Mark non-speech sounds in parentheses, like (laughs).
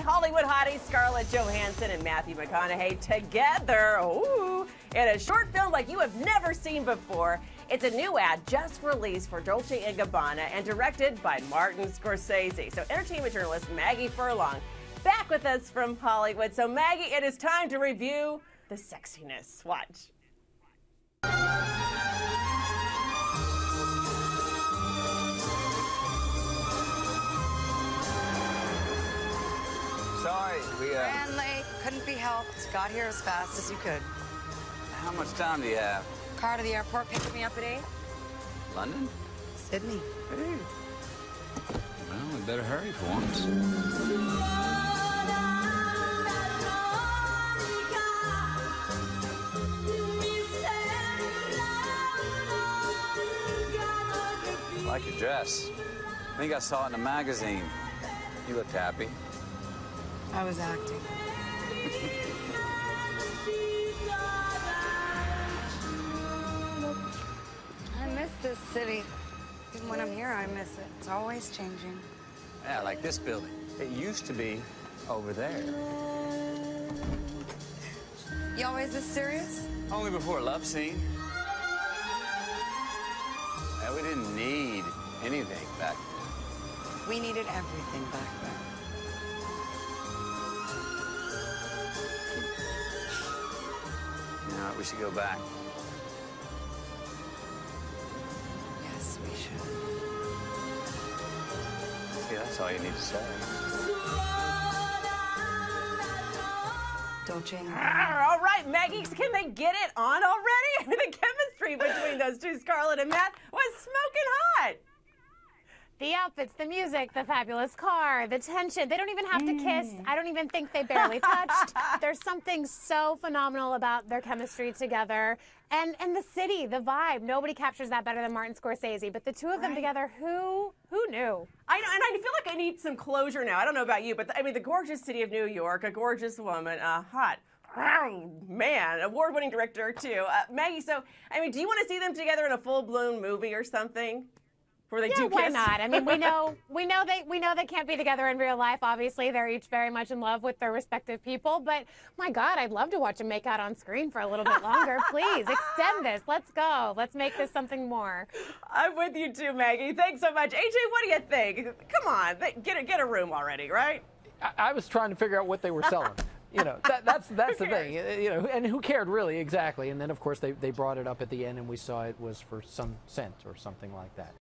Hollywood hotties Scarlett Johansson and Matthew McConaughey together. Ooh, in a short film like you have never seen before. It's a new ad just released for Dolce & Gabbana and directed by Martin Scorsese. So entertainment journalist Maggie Furlong back with us from Hollywood. So Maggie, it is time to review the sexiness. Watch. Sorry, we, uh, Ran late, couldn't be helped. Got here as fast as you could. how much time do you have? Car to the airport, picking me up at 8. London? Sydney. Hey. Well, we better hurry for once. like your dress. I think I saw it in a magazine. You looked happy. I was acting. I miss this city. Even when I'm here, I miss it. It's always changing. Yeah, like this building. It used to be over there. You always this serious? Only before a love scene. Yeah, we didn't need anything back then. We needed everything back then. We should go back. Yes, we should. See, that's all you need to say. Dolce and ah, Arr, All right, Maggie, can they get it on already? (laughs) The chemistry between those two, Scarlett and Matt, was smoking hot. The outfits, the music, the fabulous car, the tension. They don't even have to kiss. I don't even think they barely touched. (laughs) There's something so phenomenal about their chemistry together. And and the city, the vibe. Nobody captures that better than Martin Scorsese. But the two of them Right. together, who who knew? I know, and I feel like I need some closure now. I don't know about you, but I mean, the gorgeous city of New York, a gorgeous woman, a hot oh, man, award-winning director too, uh, Maggie. So, I mean, do you want to see them together in a full-blown movie or something? Where they Yeah, do why not? I mean, we know (laughs) we know they we know they can't be together in real life. Obviously, they're each very much in love with their respective people. But my God, I'd love to watch them make out on screen for a little bit longer. (laughs) Please extend this. Let's go. Let's make this something more. I'm with you too, Maggie. Thanks so much, AJ. What do you think? Come on, get a get a room already, right? I, I was trying to figure out what they were selling. (laughs) You know, that, that's that's the thing. You know, and who cared really exactly? And then of course they they brought it up at the end, and we saw it was for some scent or something like that.